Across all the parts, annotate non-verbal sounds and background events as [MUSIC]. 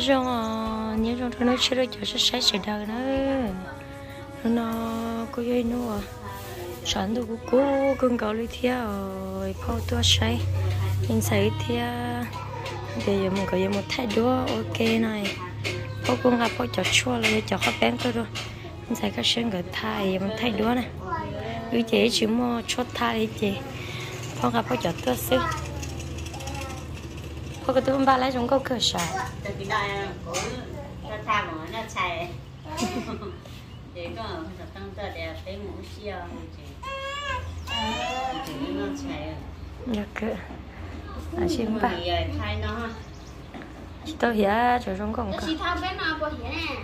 rong à nhớ rong thôi nó chưa được cho sẽ sai sẽ đau nó nó có dây nữa sản đồ của cô cưng cậu lấy thia rồi phao tua sai nhưng sai thia bây giờ mình có một thái độ ok này phao cũng gặp phao chọt chua là chọt khó bén tôi rồi mình sai các sinh gửi thay mình thay đũa này cứ chế chỉ mua chốt thay chế chị phao gặp phao chọt tua xứ có cái tôi ba lấy trong câu cửa sở từ cái đại của cho tha mà nó chạy để có phải tăng tơ để cái mũ xiao chị chị nó chạy dạ cơ à xin ba thay nó chị tôi hiểu cho trong công cơ chị thao bên nào có hiểu nè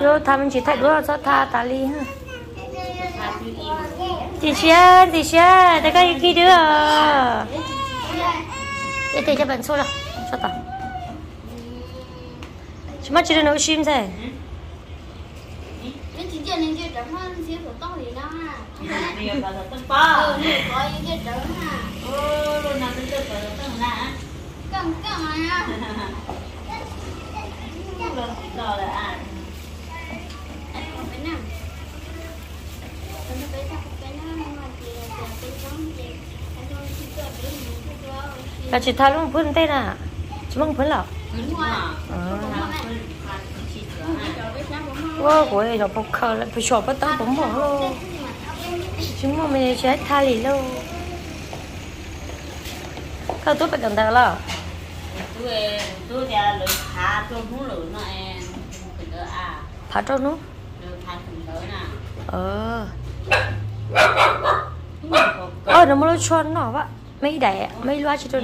rồi tham chỉ thay đũa cho tha tà li ha chị xia chị xia đây có cái đứa để để cho bạn số rồi cho tao chúng ta chỉ được nấu sim thôi cầm cầm luôn rồi là à là chỉ thay luôn phun tên à chúng mong phun lọ đúng rồi ờ chị sửa ha cho biết sao không wow của ấy rồi bọc khờ lại phải chọn bắt tao bấm bỏ luôn chúng mong mình sẽ thay lì lâu các tôi phải cần tao lựa thả à trâu nó lựa thả ờ vậy mấy đẻ mấy loa chỉ dùng trâu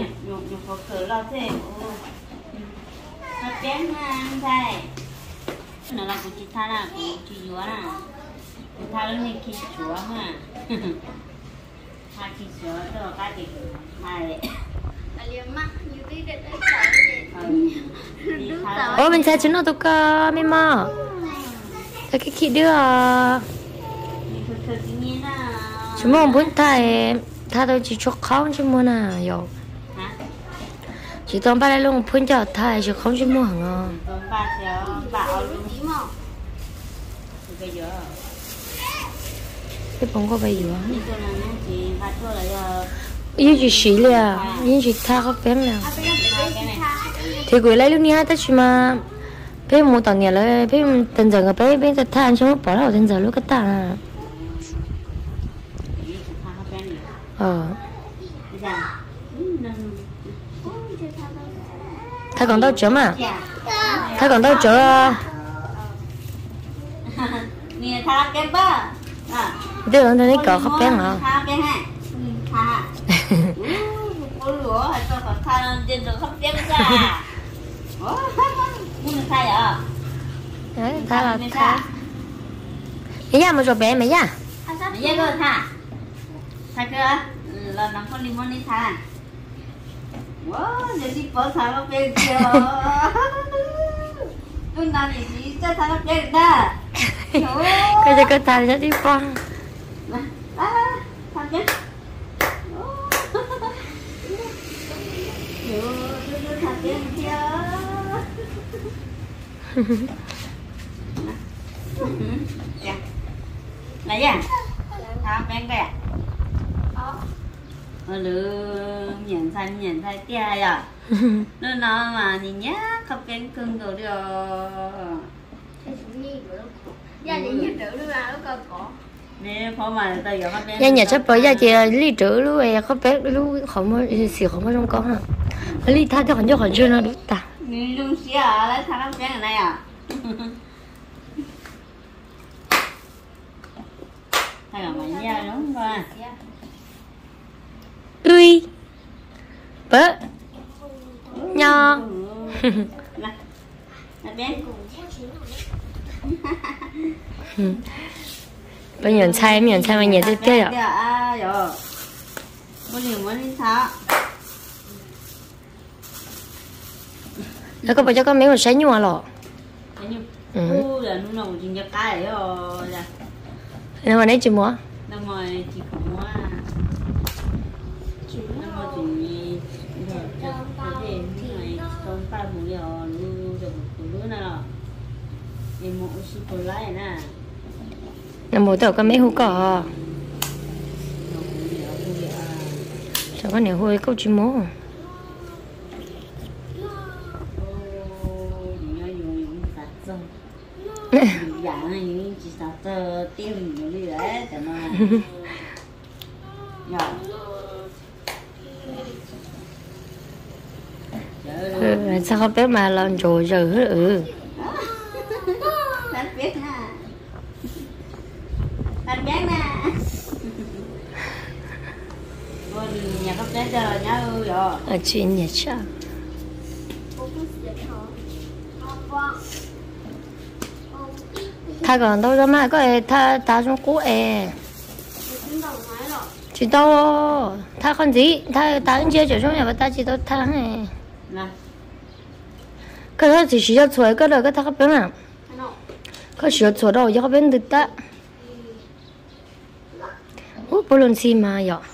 nó là của chị tha là của chị chị tha chúa ha tha khi chúa rồi cái gì hai như ôi mình sẽ chúng nó tụi cơ mấy mà cái cái khi đưa ờ, đi thật thật nhiên à chúng mong muốn thay thay tôi chỉ cho không chứ mua nè yo chỉ toàn ba đây luôn phun cho thay chứ không chứ mua hàng ngon cái bông có bây giờ đi chị yêu chỉ xí liền yêu chỉ tha có bén liền thì gửi lại lúc nha tất chứ mà bé một tặng nhà lại bé tầng giờ bé bé ta than xong bỏ vào tầng giờ lúc cái ta à đi chị tha hết bên này ờ. Thay còn đâu chấm à? Dạ thay [LAUGHS] còn đâu à. Đưa lên đây cỡ muốn tha vậy? Đấy tha là tha. mấy nhà mà rồi bé mấy nhà Mày dây cơ tha Tha cơ Là nằm con limon đi tha Wow, giờ đi bỏ tha nó bên kia Tôi làm gì gì cho tha nó bên đó cái gì cái tha cho đi con. À, tha chứ Yo, tôi tha bên kia À? À? Lư nhận thay nhận thay tia à? [LAUGHS] Nó nó mà thì nhá không bên cưng gia đình nhà trưởng đưa ra nó cơ cổ Nè phó mà tao giờ không bên nhà chấp bởi gia chị ly trữ lúc ấy không bé lúc không có xỉu không có trong con hả? Ly tha cho hắn cho hắn chưa nó đúng ta. Nè dùng xí à lấy thằng bên ở này à. [LAUGHS] Hay là mày nha đúng không tươi bớ. Nho. Bây giờ 猜 bây giờ 猜 mà nhà tiếp theo rồi nó có bao giờ có mấy con sáng lọ. Nhưng ừ. Đấy rồi Dạ nhưng mà nãy chị mua nó mổ tàu có mấy hũ cỏ? Cháu con nếu hôi câu chim mổ [LAUGHS] ừ, sao không biết mà lần rồi giờ ừ Ờ. ở trên nhà cha Ta còn đâu ra mà có ai ta, ta trong cũ ai chỉ đâu? Ta còn gì? Thay ta cũng chơi trở trong nhà và ta chỉ đâu thay này. Cái đó chỉ chỉ cho chuối cái đó cái thay các bé mà cái chỉ cho chuối đó, giờ các biết được ta. Ừ. Ủa bao lần gì mà vậy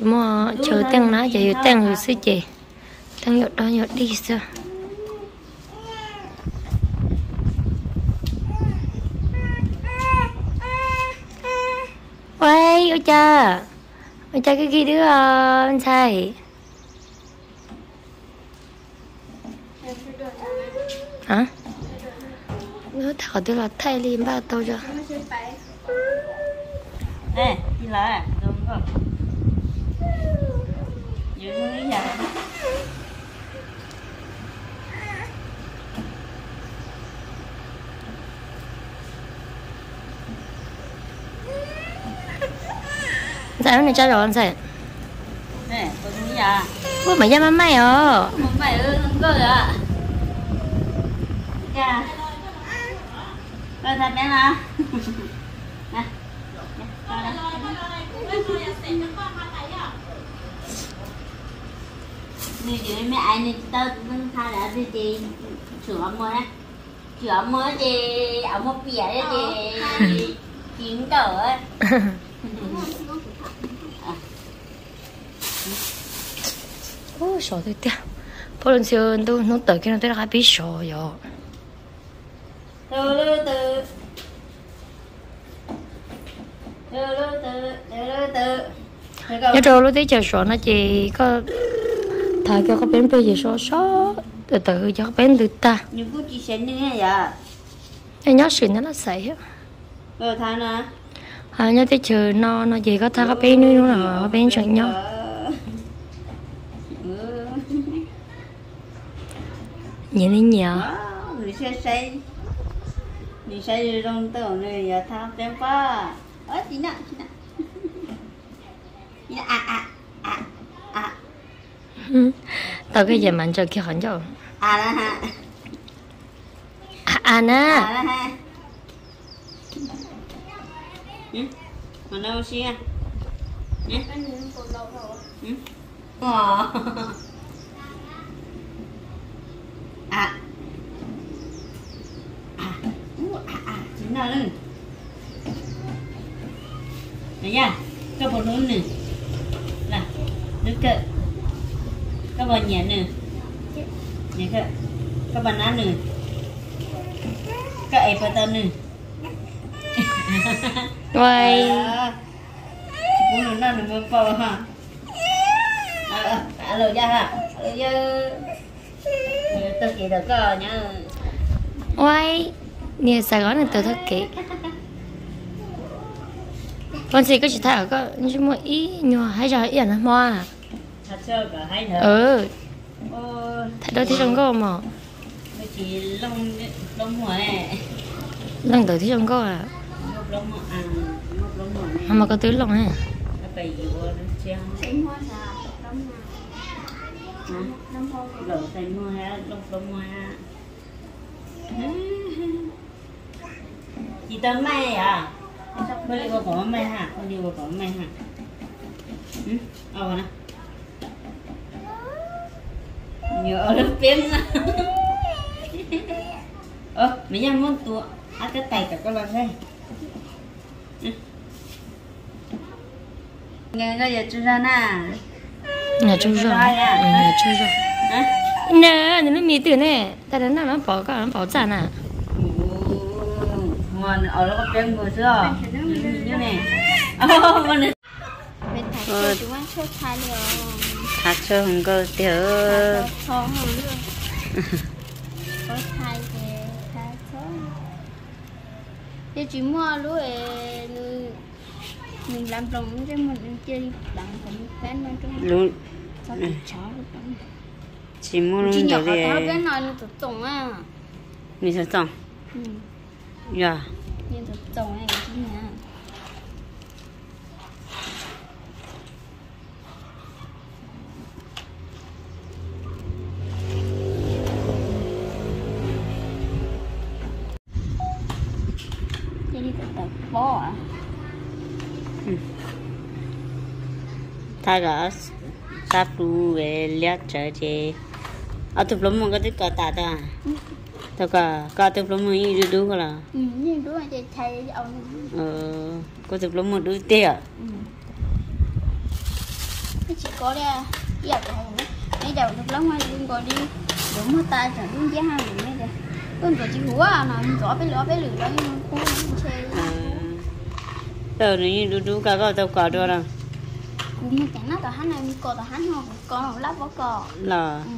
chỉ mua chờ tăng nó chỉ tăng rồi sư chị tăng nhột đó nhột đi sao ôi ôi cha. Ôi cha, cái kia đứa ờ, anh sai hả? Nó thở tôi là thay liền ba tôi cho. Nè đi lại. Đúng không giữ xuống dưới dài sao này cho rồi anh sẽ nè tôi cũng già ôi mà da má mày ờ má mày ơi không có rồi ạ. Dạ. Rồi thật bé mà [LAUGHS] nè như vậy mấy ai nên tao vẫn thay đã thì chị sửa mới á. Sửa mới chị ở một bìa đấy thì [LAUGHS] chín tờ á. 오 저도 있다 버른 지원도 놓다 그냥 들어가 비셔요 르르르 르르르 르르르 nhớ rồi lúc đấy chờ sổ nó chỉ có thà cho các bé bây giờ số số từ từ cho các bé được ta. Nhiều cô chỉ sẽ như thế vậy à? em nhớ sự nó nó sảy hết rồi ờ, thà nè. À nhớ tới trừ no nó gì có thà các bé nữa nữa là các bé chuyện nhau. [LAUGHS] Nhìn đi nhiều người sẽ say. Người say rồi đông tàu này giờ thà đem qua ớt chị nè. Chị nè [LAUGHS] à à. [LAUGHS] tao cái giờ mình cho kia hẳn cho. À đó ha. À nè à đó ha. Mình đâu xí à? Nhé [LAUGHS] à. Nào lên Đấy nha, cho bột nướng này Là, nước cỡ các bạn nhẹ nè. Nhẹ các các bạn ăn nè. Các ai phải tên nè. Quay. [LAUGHS] Ờ. Cũng nó nằm một phần ha. Ờ, alo ra ha alo ra tôi chỉ được có nhá quay. Nhiều sài gòn này tôi thất kỹ con gì có chỉ thảo có nhưng mà ý nhỏ hay cho ý là hoa. à ừ. Thay đôi thì trong có mà lông lông mày, lông tới thì trong có à? Không mà có tưới lông ha lẩu tay mua ha lông lông mua ha. Chị tớ mày à? Con đi qua cổ mày hả? Con đi qua cổ mày hả? Ừ ờ nè nhớ lắm tiếng ơ mấy em muốn tua hát cái tay cả con lần đây. Nghe nó giờ chưa ra na nhà chưa ra à? nhà chưa ra à? ừ, nè nó mì tử nè. Ta đến nào nó bỏ cả nó bỏ chản nè. ngon. Ở đó có tiếng vừa chưa? Như này. Ờ bên thái chúng ăn chốt thái rồi thật sự không có tiểu luôn. Thế chỉ mua lúc Mình làm rồng cho mình chơi bằng cũng quen bên trong luôn được bằng chỉ mua luôn có đi bên nói nó tự tổng à mình xong Ừ. Dạ. Nhưng tự tổng này chứ nhá ta đã sắp đủ về liệt trở về ở tụi lắm mà có thích cả ta ta ta cả cả tụi lắm mà đi đủ cả là Ừ, nhưng đúng là chơi thay ông. ờ có tụi lắm mà đủ tiền Ừ. Nó chỉ có đây, giờ cái nữa. Bây giờ được lắm mà đừng có đi. Đúng mà ta chẳng đúng giá hàng nữa đây. Con có chỉ húa à, nó có cái lửa cái lửa nhưng mà không chơi. ờ nếu như đủ đủ cả có tao cả đó là Mà chẳng nó tao hắn này có tao hắn không, có nó lắp có cò. là. Ừ,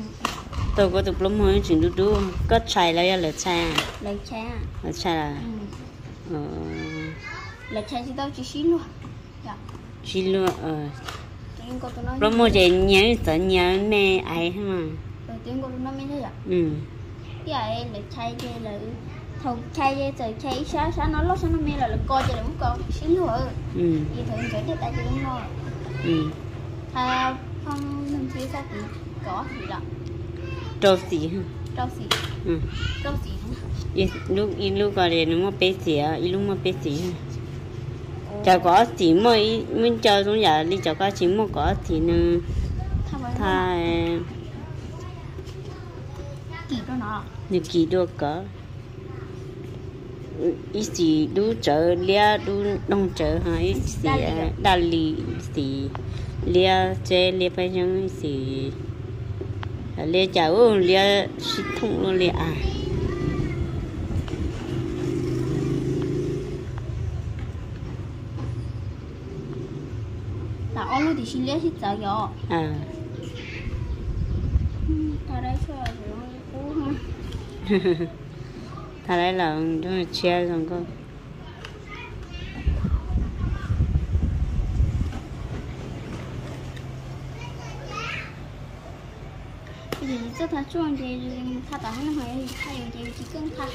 tao có tụi lắm mà chuyện đủ đủ có chạy là là chạy lấy chai à. là chạy là. Ừ, ờ. Lấy chai chỉ tao chỉ xí luôn. Dạ, chỉ luôn ờ. Lắm mà chỉ nhớ sợ nhớ mẹ ai hả mà Đầu tiên tụi nó mới thấy à. ừ. Cái ấy là chay chơi là thầu chay chơi từ chay sáng sáng nó lót sáng nó mê là là coi là muốn coi xíu nữa. Ừ. Vì thường chơi để tại chơi đúng không ừ. Không nên chia thì có thì là trâu xì hả? Rau xì ừ. Xì Yes, lúc lúc gọi điện nó bé xì à lúc mà bé xì chả có xì mà mình chờ xuống nhà đi chả có xì mà có xì nữa tha với tha kỳ đó nó. Được kỳ được có ít xì đu chợ lia đu đông chợ ha ít à, đa lì xì lia chè lia chẳng xì À, lia chả ô lia xí thông luôn lia à. Là ông lúc thì xin lấy hết giờ rồi à. Ta đây là rồi cũ ha [LAUGHS] ta lấy là chúng chia xong cơ. Giờ cho ta chuông thì ta ta hắn hỏi thì ta dùng thì chỉ cần ta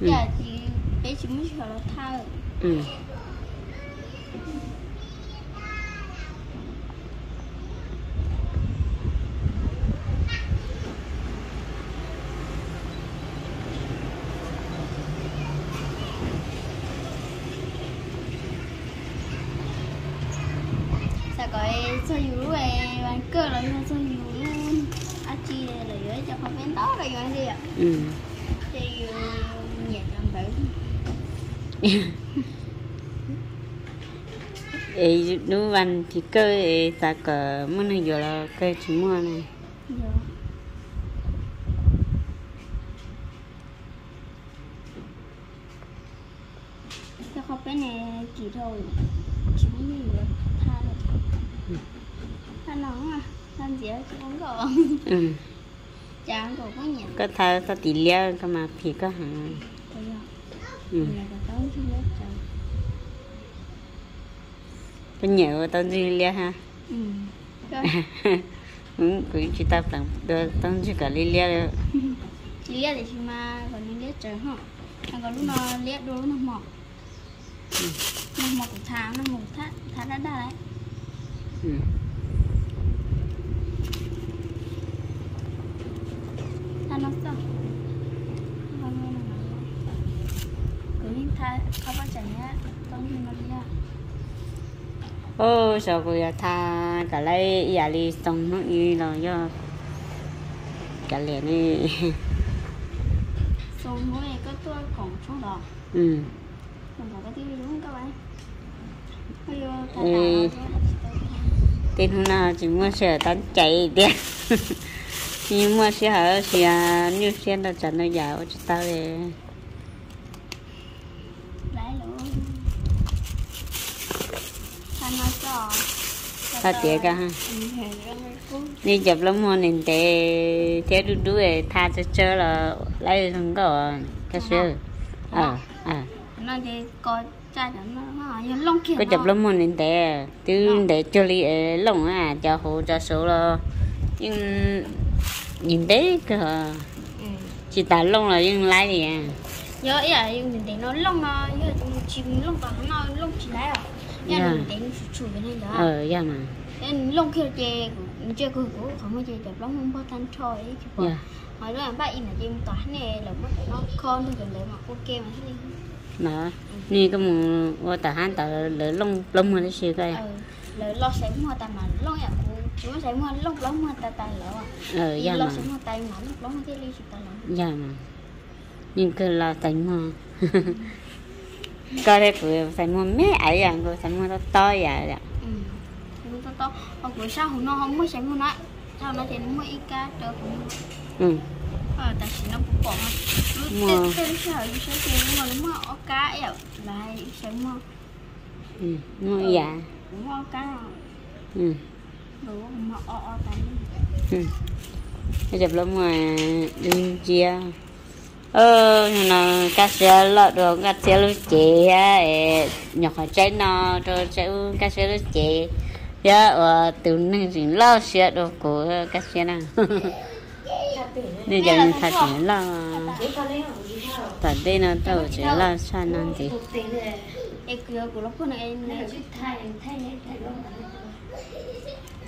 Ừ. giờ thì bé chỉ muốn chờ là ta ừ sao gọi cho dù về cơ là cho dù luôn. À chi là giữa cho không bên đó là gọi gì ạ. Ừ. Cho dù nhẹ làm vậy ấy đu văn thì cơ ta cờ muốn này giờ là cơ chỉ mua này giờ cho không bên này kỳ thôi chỉ muốn gì là tha được nóng à? Than gì chứ không có ừ. Chả không có nhẹ có thà ta tỷ lia cơ mà thì có hàng ừ. Có nhiều tao đi lia ha. Ừ. [LAUGHS] Ừ cứ chỉ ta làm được tao chỉ cả lia liệt [LAUGHS] thì chỉ mà còn liệt trời hả có lúc nó liệt đôi lúc nó mọc nó mọc một tháng nó một tháng tháng đã đã đấy ừ. Ta nó sao cứ nhìn thay không có chẳng nhá con nhìn nó đi à ô sao cô ya tha cả lấy ya đi xong nó y là do cả liền đi xong mỗi ngày có tôi còn xuống đó ừ mình có cái tivi đúng các bạn tin hôm nào chỉ mua sữa tán chạy đi nhưng mua sữa ở sữa như xe nó chẳng nó giàu cho tao về ta tiệt cả ha đi chụp lắm mua nên té té đu đu ấy tha cho chơi là lấy thằng có cái sữa ờ. ờ nó thì coi trai nó có chụp lắm mua nên té từ để cho li lông à cho hồ cho số là nhưng nhìn đấy cơ. Chỉ tại lông là nhưng lái đi à nhớ ý là mình để nó lông nó như là chim lông vào nó lông chỉ lấy à? Dạ. mình để nó chủ cái này đó ờ dạ mà. Nên lông kia chè chè của của không có chè chụp lông không có tan thôi ấy chụp dạ. hỏi là ba in là chim tỏa này là mất nó con cần để mà ok mà thế đó ni có một ô tờ han tờ lỡ lông lông mà nó xưa coi ừ là lo sẽ mua ta mà lông ya của chúng sẽ mua lông lông mua ta ta lỡ à ờ dạ lo mà sẽ mua tay mà lông lông cái ly chỉ ta lỡ dạ mà nhưng cứ lo thành mà coi đây của thành mua mấy ấy à của thành mua to to vậy ạ ừ chúng ta to còn buổi sau hôm nó không có sẽ mua nó sau nó thì nó ít cá trở cũng ừ ờ chỉ nó cũng bỏ mà Mua. tên sợ như sẽ tiền nhưng mà nó ở cá ấy à lại sẽ mua ừ mua dạ mua cá ừ ừ. Cái lắm lông mà đừng chia ờ nó cá sấu lọt được cá sấu lúc chị á nhọc ở trái nó cho sẽ cá sấu lúc chị dạ ờ từ nâng gì lo sữa đồ của cá sấu nào. [LAUGHS] Đi giờ mình thật chỉ lo. Thật đây nó tao chỉ lo san năng gì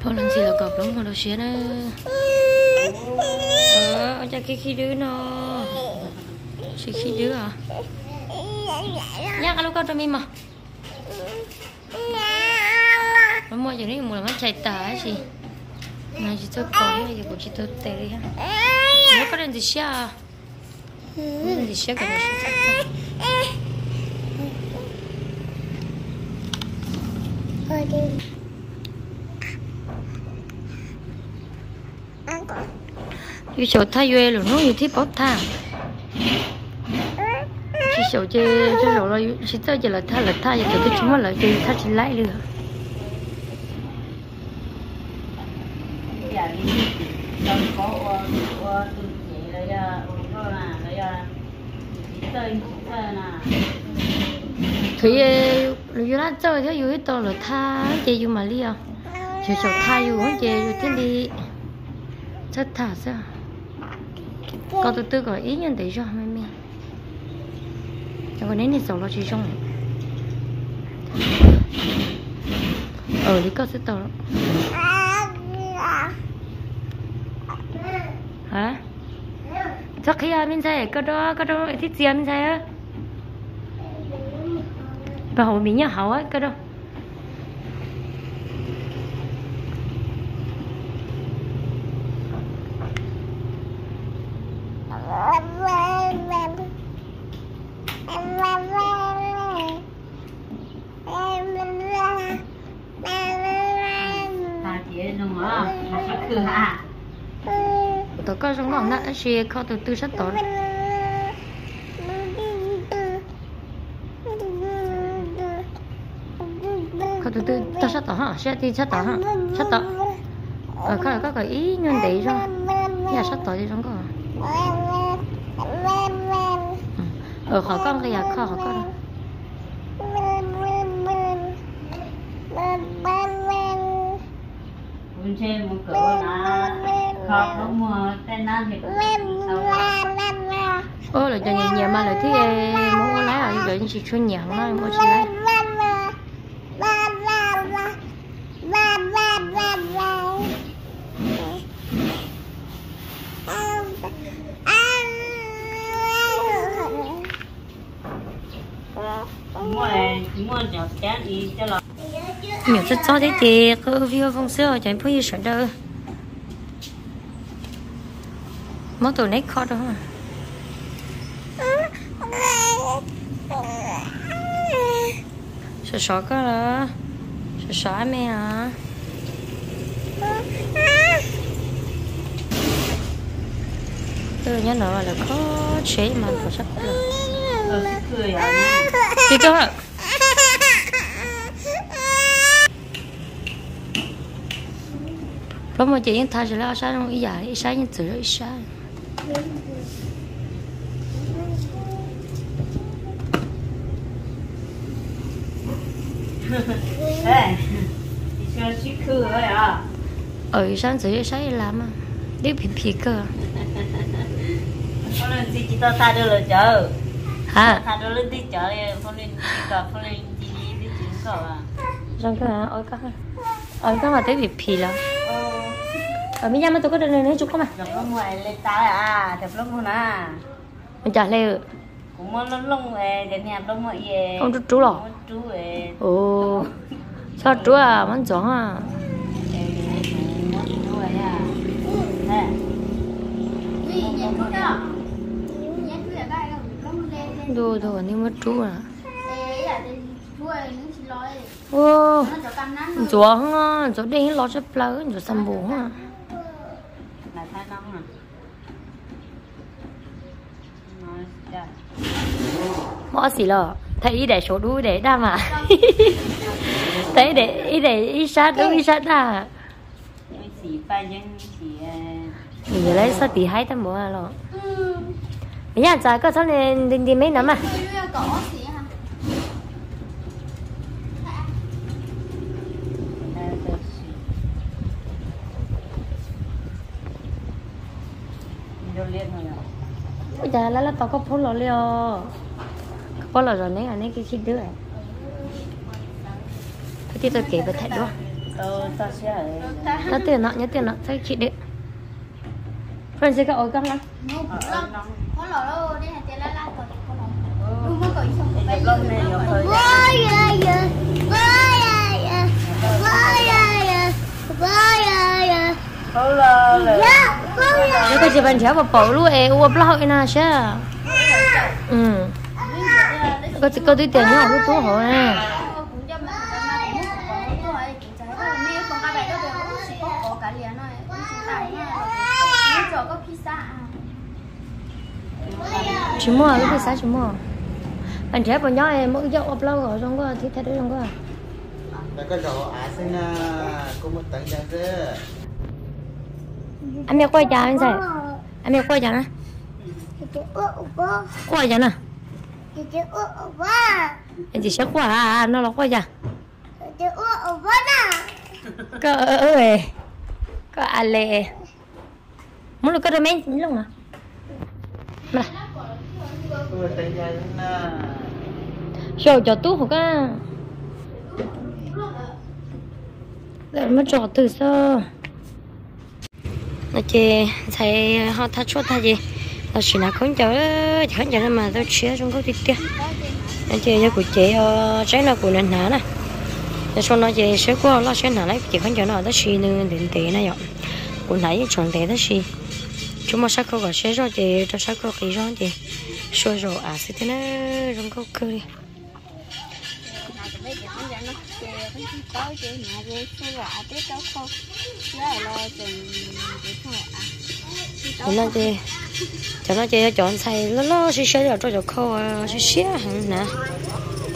Thôi lần gì là cọp đúng mà đồ xía nó Ờ, cho cái khi đứa nó Chỉ khi đứa à? Nhắc alo con cho mình mà Nó mua cho nên một là mắt chạy tà ấy chị? Mà chỉ tôi có này thì của chị tôi tệ đi ha. Nó có đến gì xía à? Có gì xía cả đồ you. Cái sầu thay về rồi nó yêu thiết bóp tha, Chỉ sầu chơi chơi rồi là chỉ tao chỉ là tha là tha, giờ tôi chúng là chơi tha chỉ lại nữa rồi giờ thì lúc đó chơi thế rồi tôi là tha ờ, chơi dù mà à. đi à. Chỉ chỗ tha dù không chơi rồi thế đi. Chơi thả sao? Có từ từ gọi ý nhân để cho mày mày còn nếu thì sầu lo chỉ trong ở đi ờ, có sẽ tàu hả? Chắc khi mình thấy cái đó cái đó, thích gì mình thấy á? Bà mình nhớ hậu á cái đó ta chị đúng không là cứ à tôi có trong khó từ từ rất tốt. Khó từ từ ta sát tỏ ha sẽ đi sát tỏ ha sát tỏ ờ có có cái ý nhân để cho. Nhà sát tốt đi trong có. Ừ. Ờ khó con cái nhà khó họ con Mình xem một cửa nó khó có mua tên nó thì ô là cho nhà nhà mà lại là em muốn có lái ở vậy chị chuyên nhận nó em có lái mua mua rất cho thế thì cứ view phong sơ chẳng phải sợ đâu món đồ này khó không? Sợ sợ có đó. Sợ sợ mẹ hả? Tôi nhớ nó là có chế mà có sắc cười à nha đi lúc mà chị thay sẽ lo sao không ý giải ý sai như từ đó ý sai à? Ở ý sai từ ý sai làm à? Đi phì phì cơ. Con lên đi chỉ tao thay được chờ hả? Thay được lên đi chờ con lên đi gặp con lên đi đi đi chuyển cậu à? Xong cơ hả? Ôi các ôi các mà tới phì là ờ ở giờ mà tôi có đơn này chụp không mà rồi có ngoài lên tay à? Đẹp lắm luôn à? Mình trả lời cũng muốn lông lông về để nhà lông mọi gì Không chú chú lọ. chú về ồ. Sao chú à? Vẫn chó à? Chú về à nè Vì nhà chú đó Nhà chú là cái đó Không lên lên đồ đồ nhưng mà chú à Ê, là thì chú ơi, nó xin lỗi ô Nó cho cam nắng chó không à chó đi lo cho plơ chó xăm bù à là thay nông nè nói ra mỏ xì lờ thấy để số đuôi để đa mà. [LAUGHS] Thấy để ý để ý sát đuôi ý sát à xỉ mình lấy sao bị hai tấm bùa à lo bây giờ trái có sao nên đi đi mấy năm à? Bây giờ là là tao có phun lò liò có là rồi nấy anh nấy cái khi đứa này thế thì tôi kể về thầy đó Tao nó tiền nọ nhớ tiền nọ thấy chị đấy phần gì có ổi căng lắm. Nó ở cũng lắm nông Có lò đâu, đây là tiền lá lá cỏ có chéo vào bầu luôn ấy uống bao na chứ. Ừ có có tí tiền nhau lúc có hỏi pizza chị mua lúc giờ chị mua. Bạn chéo vào nhau em mỗi dạo uống lâu rồi xong có thì thấy đấy xong có Đã có rổ á xin à, cô một tấn ra chứ anh mẹ quay chả anh sao anh mẹ quay chả nè quay chả nè anh chỉ sẽ qua à nó là quay chả có ơi có à lệ muốn được có đôi mấy lúc mà mà rồi cho tú không có rồi mới trò từ sơ. Nó chê thầy họ thắt chốt thay gì là chỉ là không chờ không chờ mà tôi chia trong cái tiết anh chị cho của chị ờ, trái là của nền hả nè. Để cho nó chê sẽ qua lo sẽ nè lấy chỉ không chờ nó đó xì nữa đến tệ này rồi của nãy chọn tệ đó xì chúng mà sao có cái sẽ rồi chị cho sao có cái rồi chị. Rồi rồi à sẽ thế nó trong câu cười. Đi tối chị nhà đi sao gạ tiếp đâu không nhớ lo chừng chị không ạ cho nó chơi, cho nó chị chọn xài nó nó sẽ sẽ rồi cho cho khô sẽ sẽ hẳn nè.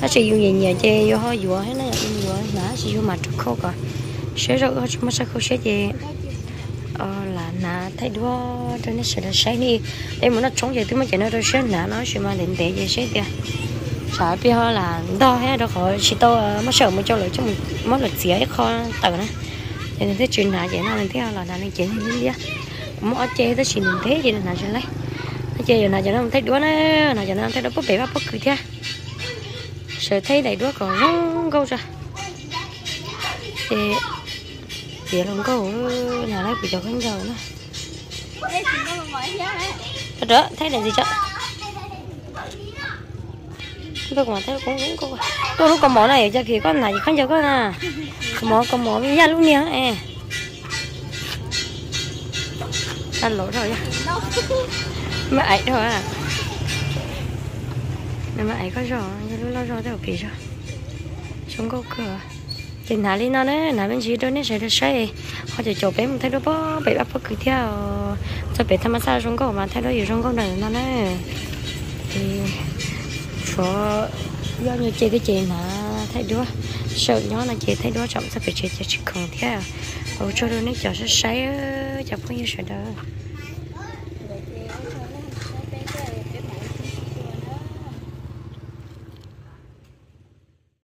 Nó sẽ dùng gì nhà chơi vô hơi vừa hết nó rồi nã chỉ vô mặt cho khô cả sẽ rồi ở trong sao khô sẽ gì ờ là nã thấy đua cho nên sẽ là sai đi. Đây muốn nó chống gì thì mà chỉ nó rồi sẽ nã nó sẽ mà định để gì sẽ kìa, sợ bây giờ là đo à, hết đó khỏi chỉ to mà sợ mới cho lại cho mình mất lịch gì ấy kho tờ nè, nên thế chuyện nào vậy nó nên thế là là nên chuyện như thế mỗi chơi chỉ nhìn thế gì là cho lấy. Chơi giờ nào cho nó thấy đúa nó nào cho nó thấy nó bốc bể bốc cười thế. Sợ thấy đầy đúa còn không câu ra thì thì lòng câu, nhà lấy bị cho khánh giờ nữa. Thật đó thấy là gì chứ? Tôi còn thấy cũng cũng cũng tôi lúc còn mỏ này cho kì con này không cho con à? Mỏ còn mỏ với giờ lúc nè e ăn lỗi rồi mà ấy thôi à. Nhưng mà ấy có rồi như lúc lâu rồi tôi bị rồi. Không có cửa. Thì nãy đi nó đấy nãy bên dưới đôi nét sẽ được say họ chỉ chụp một thay đôi bó bé bắt bắt cứ theo. Cho bé tham gia trong câu mà thay đôi gì trong câu này nó đấy thì cho do như chị cái chị mà thay đôi, sợ nhỏ là chị thay đôi trọng sẽ phải chị chị không theo ở cho đôi nét cho sẽ say cho bao nhiêu sợ đâu